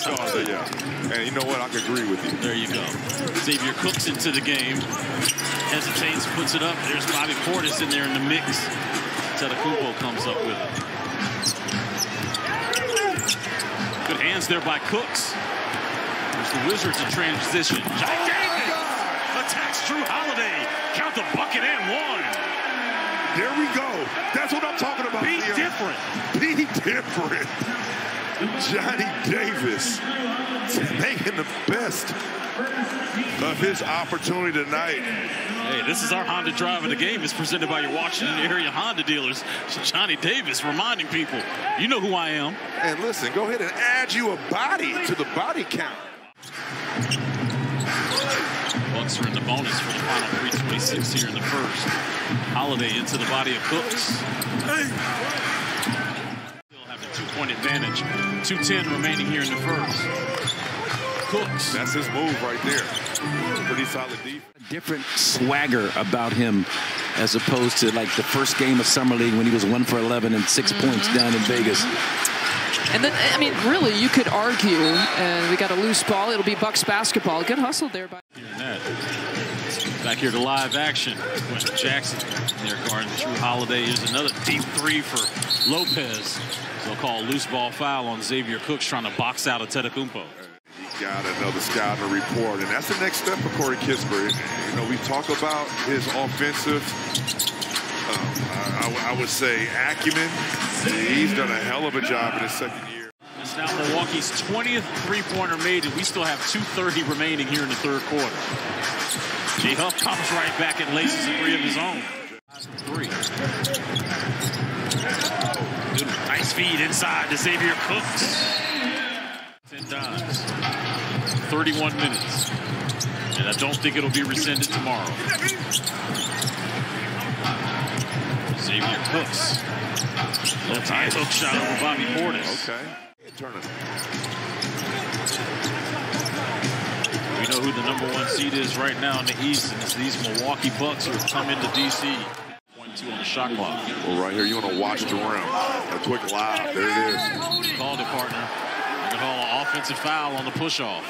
started, yeah. And you know what? I can agree with you. There you go. Xavier Cooks into the game. Hesitates, puts it up. There's Bobby Portis in there in the mix. Antetokounmpo comes up with it. Good hands there by Cooks. There's the Wizards in transition. Johnny Davis attacks Jrue Holiday. Count the bucket and one. There we go. That's what I'm talking about. Be Leon. different. Be different. Johnny Davis making the best of his opportunity tonight. Hey, this is our Honda Drive of the Game. It's presented by your Washington area Honda dealers. Johnny Davis reminding people, you know who I am. And listen, go ahead and add you a body to the body count. Bucks are in the bonus for the final 326 here in the first. Holiday into the body of Cooks. Still have a two-point advantage. 210 remaining here in the first. Cooks. That's his move right there. Pretty solid defense. different swagger about him as opposed to like the first game of summer league when he was one for 11 and 6 mm-hmm. points down in Vegas. And then, I mean, really, you could argue, and we got a loose ball. It'll be Bucks basketball. Good hustle there by. Back here to live action. Quenton Jackson there guarding Jrue Holiday. Here's another deep three for Lopez. They'll call a loose ball foul on Xavier Cooks trying to box out a Antetokounmpo. He got another scouting report, and that's the next step for Corey Kispert. You know, we talk about his offensive, um, I, I would say, acumen. He's done a hell of a job in his second year. It's now Milwaukee's 20th three-pointer made, and we still have 2.30 remaining here in the third quarter. Jay Huff comes right back and laces a three of his own. Three. Feed inside to Xavier Cooks. Times. Uh, 31 minutes. And I don't think it'll be rescinded tomorrow. Xavier Cooks. Little tie hook shot over Bobby Portis. Okay. Turn it. We know who the number one seed is right now in the East, and it's these Milwaukee Bucks who have come into D.C. Point two on the shot clock. Well, right here, you want to watch the rim. A quick lob. There it is. Called it, partner. They're going to call an offensive foul on the push-off.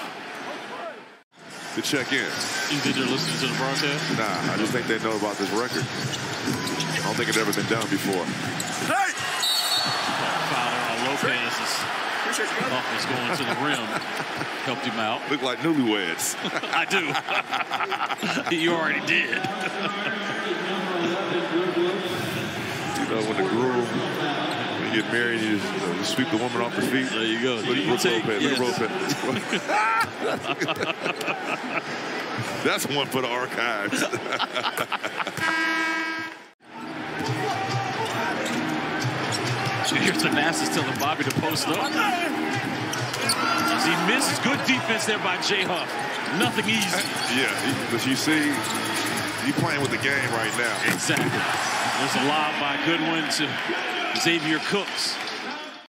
To check in. You think they're listening to the broadcast? Nah, I just think they know about this record. I don't think it's ever been done before. Foul uh, on Lopez. Buck was going to the rim. Helped him out. Look like newlyweds. I do. you already did. You know, when the groom, when you get married, you just, you know, you sweep the woman off her feet. There you go. Look you Brook take- Lopez. Look at yes. Lopez. That's one for the archives. Here's Thanasis telling Bobby to post up. As he misses, good defense there by Jay Huff. Nothing easy. yeah, but you see, he playing with the game right now. Exactly. There's a lob by Goodwin to Xavier Cooks.